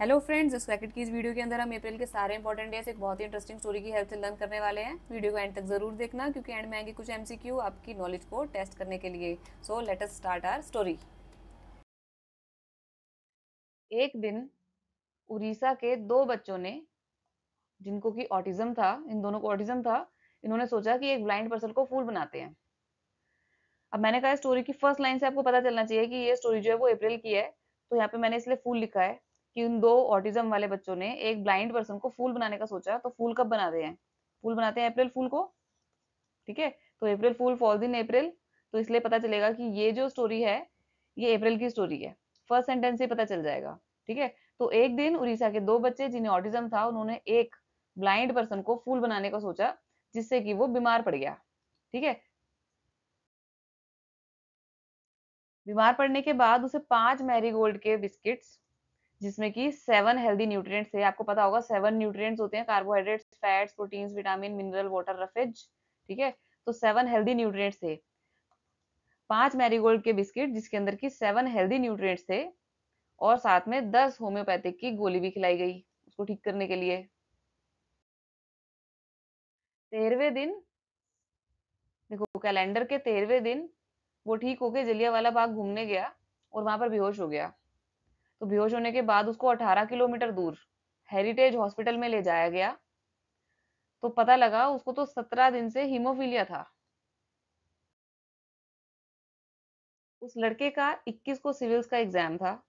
Hello friends इस क्रैकेट की इस वीडियो के अंदर हम अप्रैल के सारे इंपॉर्टेंट डेज़ एक बहुत ही इंटरेस्टिंग स्टोरी की हेल्प से लर्न करने वाले हैं। वीडियो को एंड तक ज़रूर देखना क्योंकि एंड में आएँगे कुछ एमसीक्यू आपकी नॉलेज को टेस्ट करने के लिए। So let us start our story एक दिन उड़ीसा के दो बच्चों ने, जिनको की ऑटिज्म था, इन दोनों को ऑटिज्म था, इन्होंने सोचा कि एक ब्लाइंड पर्सन को फूल बनाते हैं। अब मैंने कहा स्टोरी की फ़र्स्ट लाइन से आपको पता चलना चाहिए कि ये स्टोरी जो है वो अप्रैल की है तो यहाँ पे मैंने इसलिए फूल लिखा है। कि उन दो ऑटिज्म वाले बच्चों ने एक ब्लाइंड पर्सन को फूल बनाने का सोचा तो फूल कब बनाते हैं? फूल बनाते हैं अप्रैल फूल को, ठीक है? तो अप्रैल फूल फॉल्स इन अप्रैल तो इसलिए पता चलेगा कि ये जो स्टोरी है, ये अप्रैल की स्टोरी है। फ़र्स्ट सेंटेंस से पता चल जाएगा, ठीक है? तो एक दिन उड़ीसा के दो बच्चे जिन्हें ऑटिज्म था, उन्होंने एक ब्लाइंड पर्सन को फूल बनाने का सोचा, जिससे कि वो बीमार पड़ गया, ठीक है? बीमार पड़ने के बाद उसे पाँच मैरीगोल्ड के बिस्किट्स जिसमें कि सेवन हेल्दी न्यूट्रिएंट्स है। आपको पता होगा सेवन न्यूट्रिएंट्स होते हैं carbohydrates fats proteins vitamin mineral water roughage ठीक है? तो सेवन हेल्दी न्यूट्रिएंट्स थे पाँच मैरीगोल्ड के बिस्किट जिसके अंदर की सेवन हेल्दी न्यूट्रिएंट्स थे, और साथ में दस होम्योपैथिक की गोली भी खिलाई गई उसको ठीक करने के लिए। तेरहवें दिन, देखो कैलेंडर के तेरहवें दिन, वो ठीक होके जलिया वाला बाग घूमने गया और वहाँ पर बेहोश हो गया। तो बेहोश होने के बाद उसको 18 किलोमीटर दूर हेरिटेज हॉस्पिटल में ले जाया गया। तो पता लगा उसको तो 17 दिन से हीमोफीलिया था। उस लड़के का 21 को सिविल्स का एग्ज़ाम था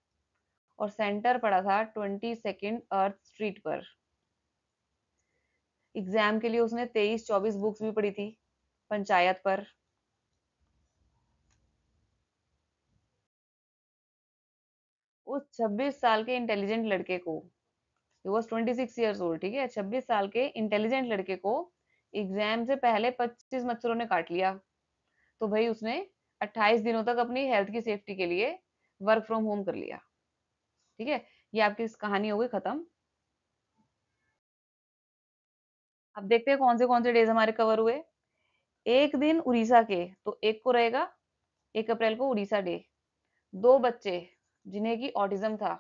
और सेंटर पड़ा था ट्वेंटी सेकेंड अर्थ स्ट्रीट पर। एग्ज़ाम के लिए उसने 23-24 बुक्स भी पढ़ी थी, पंचायत पर। उस 26 साल के इंटेलिजेंट लड़के को was twenty six years old ठीक है 26 साल के इंटेलिजेंट लड़के को एग्ज़ाम से पहले 25 मच्छरों ने काट लिया। तो भाई उसने 28 दिनों तक अपनी हेल्थ की सेफ्टी के लिए वर्क फ्रॉम होम कर लिया। ठीक है, ये आपकी कहानी हो गई खत्म। अब देखते हैं कौन से कौन से डेज़ हमारे कवर हुए। एक दिन उड़ीसा के तो एक को रहेगा, एक अप्रैल को उड़ीसा डे दो बच्चे जिन्हें की ऑटिज्म था।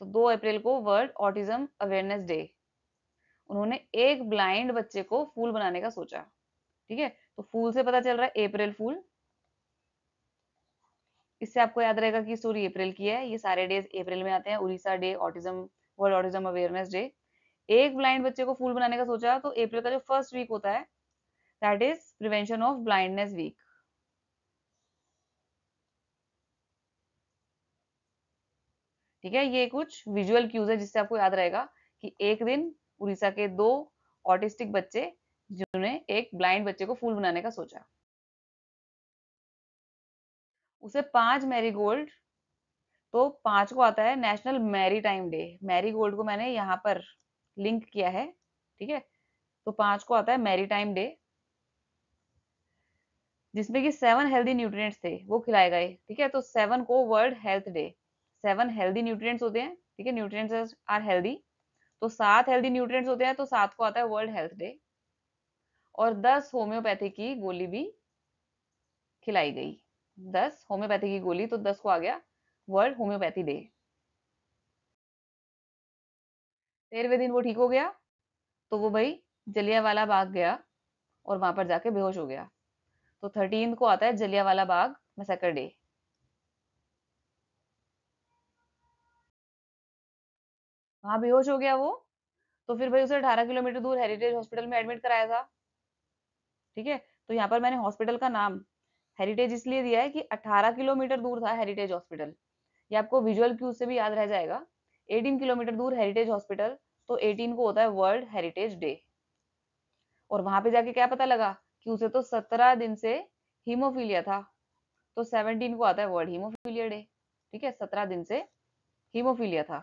तो 2 अप्रैल को वर्ल्ड ऑटिज्म अवेयरनेस डे उन्होंने एक ब्लाइंड बच्चे को फूल बनाने का सोचा। ठीक है? तो फूल से पता चल रहा है अप्रैल फूल। इससे आपको याद रहेगा कि स्टोरी अप्रैल की है। ये सारे डेज़ अप्रैल में आते हैं। Orissa day autism world autism awareness day एक ब्लाइंड बच्चे को फूल बनाने का सोचा तो अप्रैल का जो फ़र्स्ट वीक होता है that is prevention of blindness week ठीक है, ये कुछ विजुअल क्यूज है जिससे आपको याद रहेगा कि एक दिन उड़ीसा के दो ऑटिस्टिक बच्चे जिन्होंने एक ब्लाइंड बच्चे को फूल बनाने का सोचा। उसे पाँच मैरीगोल्ड तो पाँच को आता है national maritime day marigold को मैंने यहाँ पर लिंक किया है, ठीक है? तो पाँच को आता है मैरी टाइम डे जिसमें कि सेवन हेल्दी न्यूट्रिएंट्स थे, वो खिलाए गए, ठीक है? तो सेवन को world health day seven healthy nutrients होते हैं, ठीक है, न्यूट्रिएंट्स आर हेल्दी। तो सात हेल्दी न्यूट्रिएंट्स होते हैं तो सात को आता है वर्ल्ड हेल्थ डे। और दस होम्योपैथी की गोली भी खिलाई गई। दस होम्योपैथी की गोली तो दस को आ गया वर्ल्ड होम्योपैथी डे। तेरहवें दिन वो ठीक हो गया तो वो भाई जलियावाला बाग गया और वहाँ पर जाके बेहोश हो गया। तो थर्टीन को आता है जलियावाला बाग मैसेकर डे। वहाँ बेहोश हो गया वो तो फिर भाई उसे अठारह किलोमीटर दूर हेरिटेज हॉस्पिटल में एडमिट कराया था। ठीक है? तो यहाँ पर मैंने हॉस्पिटल का नाम हेरिटेज इसलिए दिया है कि 18 किलोमीटर दूर था हेरिटेज हॉस्पिटल ये आपको विजुअल क्यूज से भी याद रह जाएगा। 18 किलोमीटर दूर हेरिटेज हॉस्पिटल तो 18 को होता है वर्ल्ड हेरिटेज डे और वहाँ पे जाके क्या पता लगा कि उसे तो 17 दिन से हीमोफीलिया था तो 17 को आता है वर्ल्ड हीमोफीलिया डे ठीक है? 17 दिन से हीमोफीलिया था।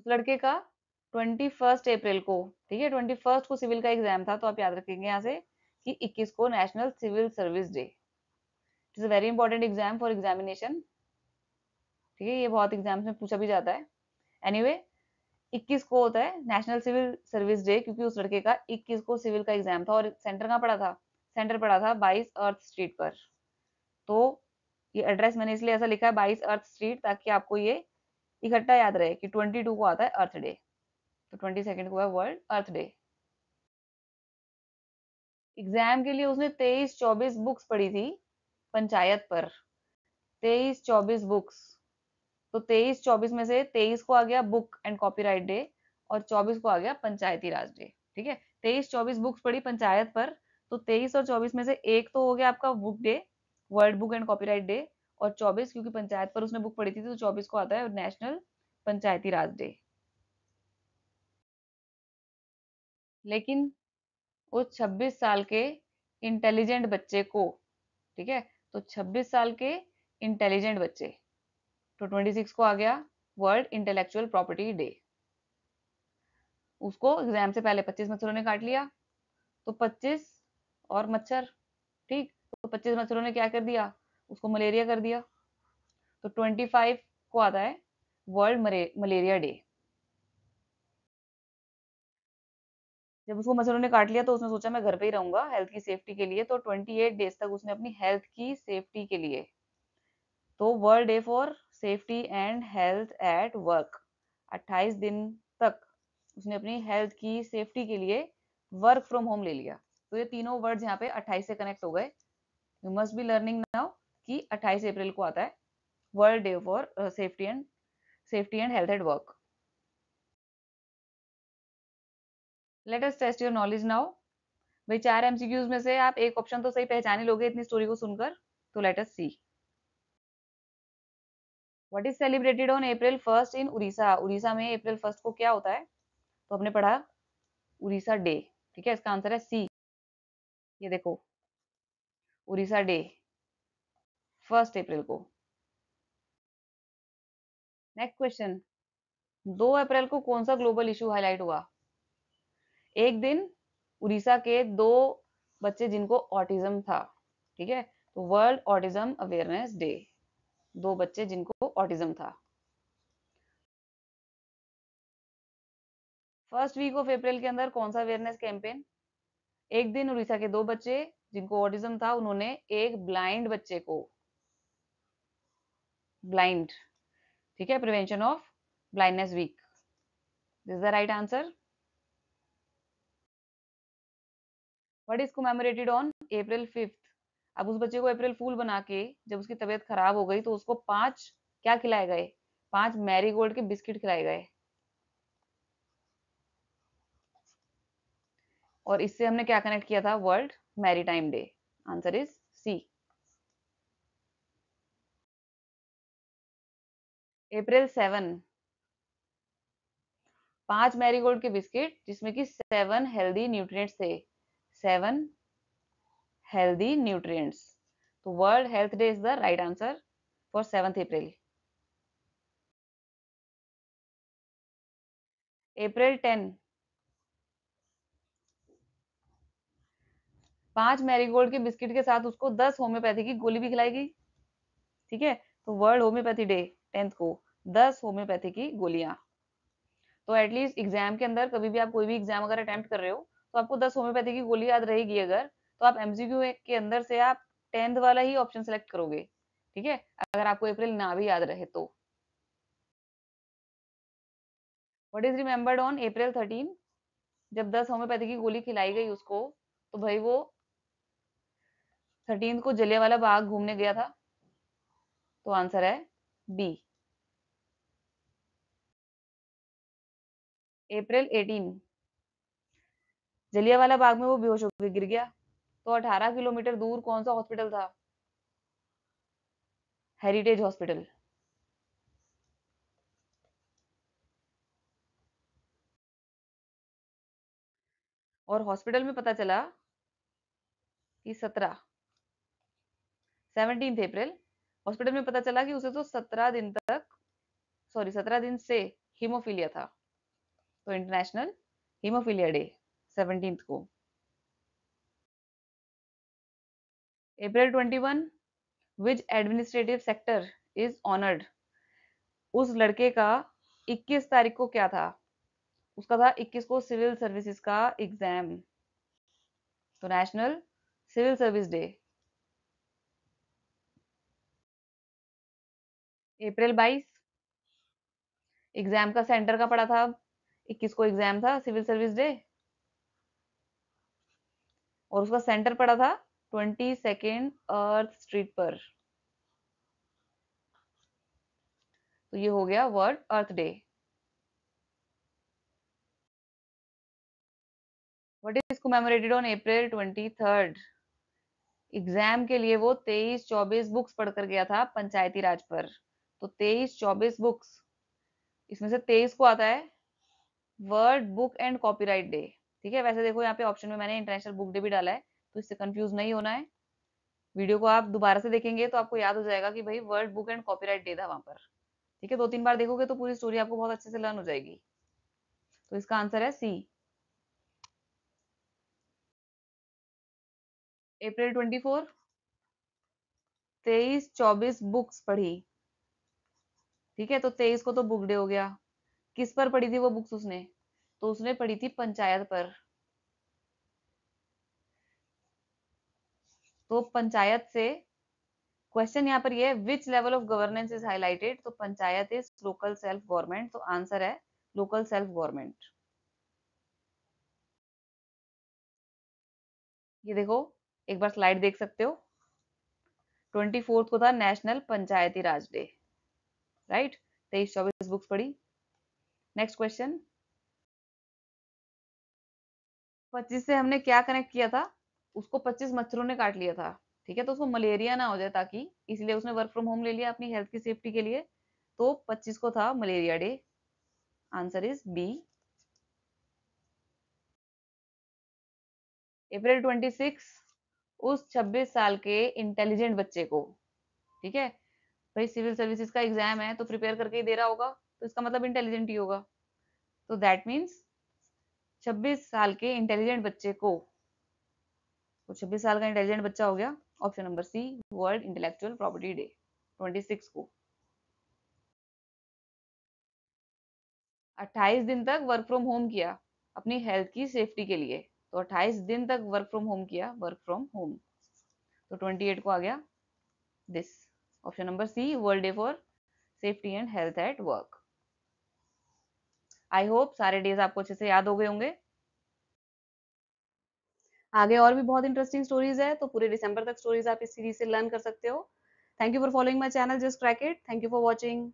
उस लड़के का ट्वेंटी फ़र्स्ट अप्रैल को ठीक है ट्वेंटी फ़र्स्ट को सिविल का एग्ज़ाम था तो आप याद रखेंगे यहाँ से कि 21 को national civil service day it is a very important exam for examination ठीक है ये बहुत एग्ज़ाम्स में पूछा भी जाता है. एनीवे anyway, 21 को होता है नेशनल सिविल सर्विस डे क्योंकि उस लड़के का 21 को सिविल का एग्ज़ाम था और सेंटर कहाँ पड़ा था? सेंटर पड़ा था 22 अर्थ स्ट्रीट पर. तो ये एड्रेस मैंने इसलिए ऐसा लिखा है बाईस अर्थ स्ट्रीट ताकि आपको ये इकट्ठा याद रहे कि ट्वेंटी टू को आता है अर्थ डे। तो ट्वेंटी सेकेंड को है वर्ल्ड अर्थ डे। एग्ज़ाम के लिए उसने तेईस चौबीस बुक्स पढ़ी थी पंचायत पर। तेईस चौबीस बुक्स। तो तेईस चौबीस में से तेईस को आ गया बुक एंड कॉपीराइट डे और चौबीस को आ गया पंचायती राज डे, ठीक है? तेईस चौबीस बुक्स पढ़ी पंचायत पर तो तेईस और चौबीस में से एक तो हो गया आपका book day, world book and copyright day. और चौबीस, क्योंकि पंचायत पर उसने बुक पढ़ी थी तो चौबीस को आता है नेशनल पंचायती राज डे। लेकिन वो 26 साल के इंटेलिजेंट बच्चे को, ठीक है? तो 26 साल के इंटेलिजेंट बच्चे तो 26 को आ गया वर्ल्ड इंटेलेक्चुअल प्रॉपर्टी डे उसको एग्ज़ाम से पहले 25 मच्छरों ने काट लिया। तो 25 और मच्छर, ठीक? तो 25 मच्छरों ने क्या कर दिया? उसको मलेरिया कर दिया। तो 25 को आता है वर्ल्ड मलेरिया डे जब उसको मच्छरों ने काट लिया तो उसने सोचा, मैं घर पे ही रहूँगा हेल्थ की सेफ्टी के लिए। तो 28 डेज़ तक उसने अपनी हेल्थ की सेफ्टी के लिए। तो world day for safety and health at work 28 दिन तक उसने अपनी हेल्थ की सेफ्टी के लिए वर्क फ्रॉम होम ले लिया। तो ये तीनों वर्ड्स यहाँ पे 28 से कनेक्ट हो गए। You must be learning now कि 28 अप्रैल को आता है। World day for safety and safety and health at work let us test your knowledge now भाई चार एमसीक्यूज में से आप एक ऑप्शन तो सही पहचान लोगे इतनी स्टोरी को सुनकर तो let us see what is celebrated on April first in Orissa Orissa में अप्रैल फ़र्स्ट को क्या होता है? तो हमने पढ़ा उड़ीसा डे ठीक है? इसका आंसर है सी ये देखो उड़ीसा डे फ़र्स्ट अप्रैल को। नेक्स्ट क्वेश्चन दो अप्रैल को कौन सा ग्लोबल इशू हाईलाइट हुआ? एक दिन उड़ीसा के दो बच्चे जिनको ऑटिज्म था, ठीक है? तो वर्ल्ड ऑटिज्म अवेयरनेस डे दो बच्चे जिनको ऑटिज्म था। फ़र्स्ट वीक ऑफ़ अप्रैल के अंदर कौन सा अवेयरनेस कैंपेन एक दिन उड़ीसा के दो बच्चे जिनको ऑटिज्म था, उन्होंने एक ब्लाइंड बच्चे को ब्लाइंड ठीक है? Prevention of blindness week this the right answer what is commemorated on April fifth अब उस बच्चे को अप्रैल फूल बना के जब उसकी तबीयत खराब हो गई तो उसको पाँच क्या खिलाए गए? पाँच मैरी गोल्ड के बिस्किट खिलाए गए। और इससे हमने क्या कनेक्ट किया था? World maritime day answer is C April seven पाँच मैरीगोल्ड के बिस्किट जिसमें कि सेवन हेल्दी न्यूट्रिएंट्स थे। Seven healthy nutrients. So World Health Day is the right answer for 7th April. April 10 पाँच मैरीगोल्ड के बिस्किट के साथ उसको दस होम्योपैथी की गोली भी खिलाई गई। ठीक है? तो वर्ल्ड होम्योपैथी डे टेंथ को, दस होम्योपैथी की गोलियाँ। तो एटलीस्ट एग्ज़ाम के अंदर कभी भी आप कोई भी एग्ज़ाम अगर अटेम्प्ट कर रहे हो तो आपको दस होम्योपैथी की गोली याद रहेगी अगर तो आप एमसीक्यू के अंदर से आप टेंथ वाला ही ऑप्शन सेलेक्ट करोगे, ठीक है? अगर आपको अप्रैल ना भी याद रहे तो। What is remembered on April thirteen जब दस होम्योपैथी की गोली खिलाई गई उसको तो भाई वो थर्टीन को जलिया वाला बाग घूमने गया था। तो आंसर है B April eighteen Jallianwala Bagh में वो बेहोश होकर गिर गया। तो 18 किलोमीटर दूर कौन सा हॉस्पिटल था? हेरिटेज हॉस्पिटल और हॉस्पिटल में पता चला कि सत्रह। Seventeen April. हॉस्पिटल में पता चला कि उसे तो सत्रह दिन तक सॉरी सत्रह दिन से हीमोफीलिया था। तो इंटरनेशनल हीमोफीलिया डे सेवनटीन को April twenty one which administrative sector is honoured उस लड़के का 21 तारीख को क्या था? उसका था 21 को सिविल सर्विसेज़ का एग्ज़ाम। तो national civil service day. April 22 exam का सेंटर का पड़ा था? 21 को एग्ज़ाम था? सिविल सर्विस डे और उसका सेंटर पड़ा था ट्वेंटी सेकेंड अर्थ स्ट्रीट पर। तो ये हो गया world earth day what is commemorated on April twenty third exam के लिए वो तेईस चौबीस बुक्स पढ़कर गया था पंचायती राज पर। तो तेईस चौबीस बुक्स इसमें से तेईस को आता है। World book and copyright day ठीक है? वैसे देखो यहाँ पे ऑप्शन में मैंने इंटरनेशनल बुक डे भी डाला है तो इससे कंफ्यूज नहीं होना है। वीडियो को आप दोबारा से देखेंगे तो आपको याद हो जाएगा कि भाई world book and copyright day था वहाँ पर। ठीक है? दो तीन बार देखोगे तो पूरी स्टोरी आपको बहुत अच्छे से लर्न हो जाएगी। तो इसका आंसर है सी अप्रैल ट्वेंटी फोर तेईस, चौबीस बुक्स पढ़ी। ठीक है? तो तेईस को तो बुक डे हो गया। किस पर पढ़ी थी वो बुक्स उसने? तो उसने पढ़ी थी पंचायत पर। तो पंचायत से क्वेश्चन यहाँ पर ये है which level of governance is highlighted तो panchayat is local self government तो आंसर है लोकल सेल्फ गवर्नमेंट ये देखो, एक बार स्लाइड देख सकते हो। ट्वेंटी फोर्थ को था national Panchayati Raj day right तेईस चौबीस बुक्स पढ़ी। नेक्स्ट क्वेश्चन पच्चीस से हमने क्या कनेक्ट किया था? उसको पच्चीस मच्छरों ने काट लिया था। ठीक है तो उसको मलेरिया ना हो जाए ताकि इसलिए उसने वर्क फ्रॉम होम ले लिया अपनी हेल्थ की सेफ्टी के लिए। तो 25 को था malaria day answer is B April 26 उस 26 साल के इंटेलिजेंट बच्चे को। ठीक है, भाई सिविल सर्विसेज़ का एग्ज़ाम है तो प्रिपेयर करके ही दे रहा होगा। तो इसका मतलब इंटेलिजेंट ही होगा। तो दैट मीन्स 26 साल के इंटेलिजेंट बच्चे को तो 26 साल का इंटेलिजेंट बच्चा हो गया। Option number C world intellectual property day 26 को। 28 दिन तक वर्क फ्रॉम होम किया, अपनी हेल्थ की सेफ्टी के लिए। तो 28 दिन तक वर्क फ्रॉम होम किया वर्क फ्रॉम होम तो 28 को आ गया this option number C world day for safety and health at work I hope सारे डेज़ आपको अच्छे से याद हो गए होंगे। आगे और भी बहुत इंटरेस्टिंग स्टोरीज है तो पूरे दिसंबर तक स्टोरीज आप इस सीरीज़ से लर्न कर सकते हो। Thank you for following my channel just crack it thank you for watching